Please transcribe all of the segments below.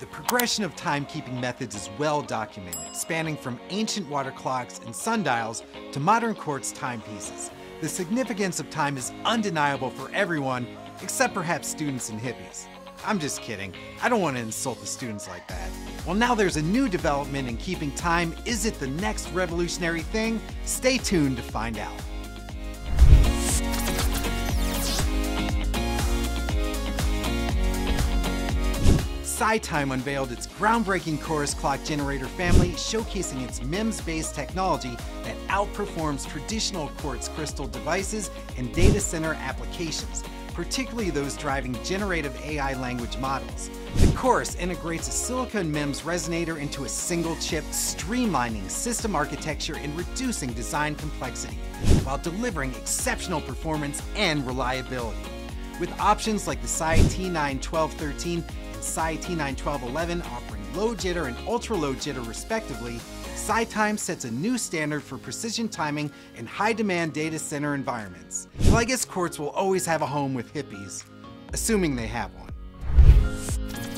The progression of timekeeping methods is well documented, spanning from ancient water clocks and sundials to modern quartz timepieces. The significance of time is undeniable for everyone, except perhaps students and hippies. I'm just kidding. I don't want to insult the students like that. Well, now there's a new development in keeping time. Is it the next revolutionary thing? Stay tuned to find out. SiTime unveiled its groundbreaking Chorus clock generator family, showcasing its MEMS-based technology that outperforms traditional quartz crystal devices and data center applications, particularly those driving generative AI language models. The Chorus integrates a silicon MEMS resonator into a single chip, streamlining system architecture and reducing design complexity, while delivering exceptional performance and reliability. With options like the SiT91213 SiT91211 offering low jitter and ultra low jitter respectively, SiTime sets a new standard for precision timing in high demand data center environments. Well, I guess Quartz will always have a home with hippies, assuming they have one.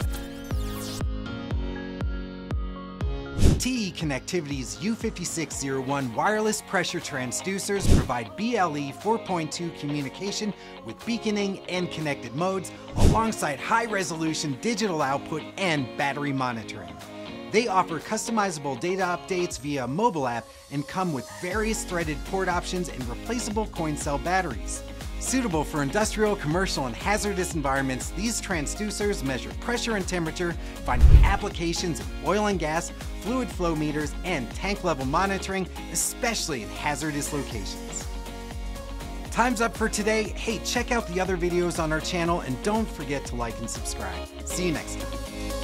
TE Connectivity's U5601 wireless pressure transducers provide BLE 4.2 communication with beaconing and connected modes, alongside high-resolution digital output and battery monitoring. They offer customizable data updates via mobile app and come with various threaded port options and replaceable coin cell batteries. Suitable for industrial, commercial, and hazardous environments, these transducers measure pressure and temperature, finding applications in oil and gas, fluid flow meters, and tank level monitoring, especially in hazardous locations. Time's up for today. Hey, check out the other videos on our channel and don't forget to like and subscribe. See you next time.